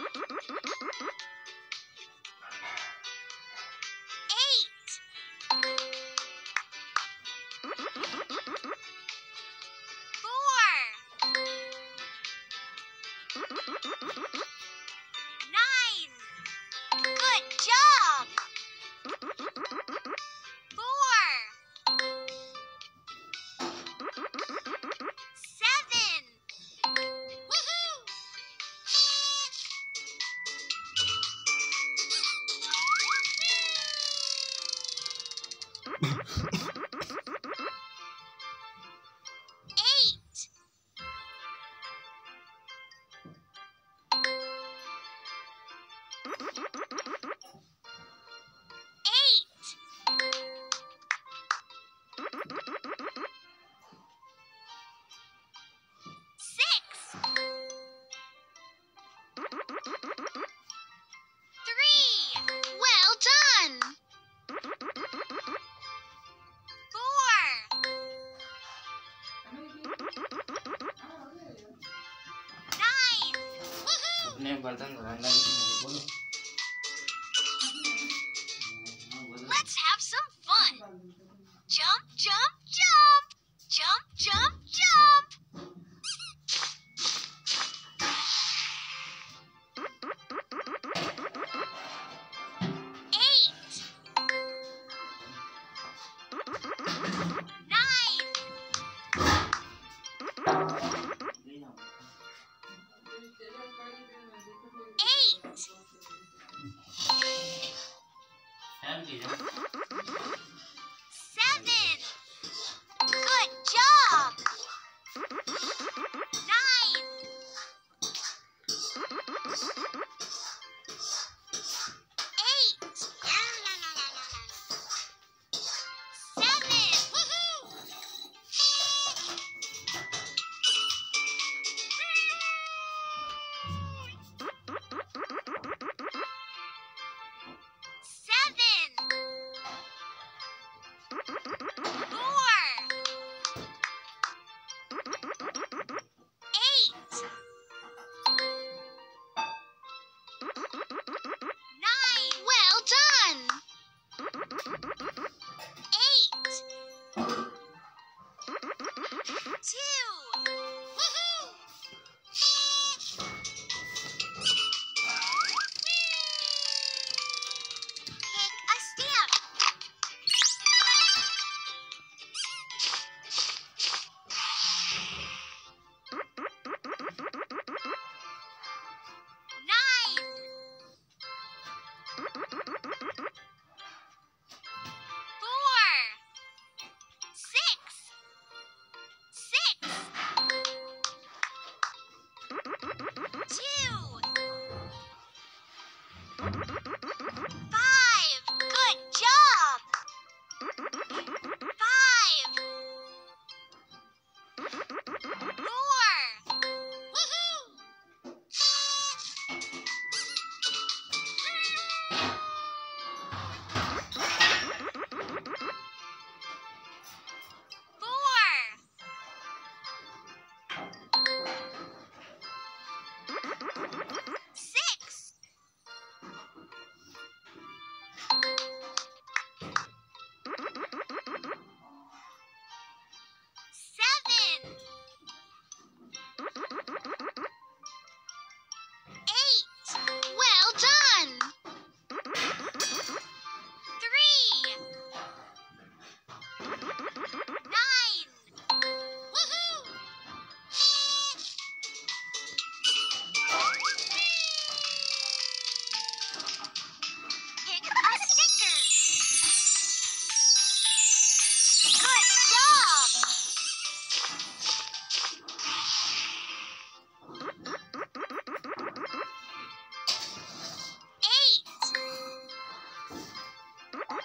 Mm-hmm. Eight. अपने बर्तन धोना Let's have some fun. Jump, jump. 感じ。Five! Good job!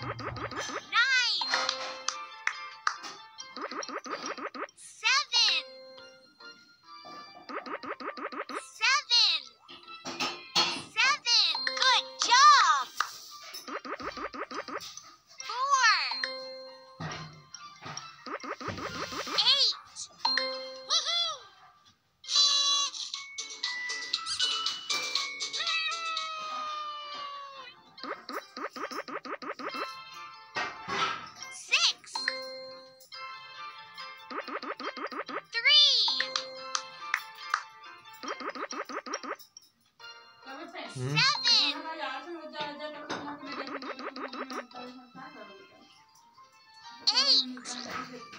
Nine! seven. Eight.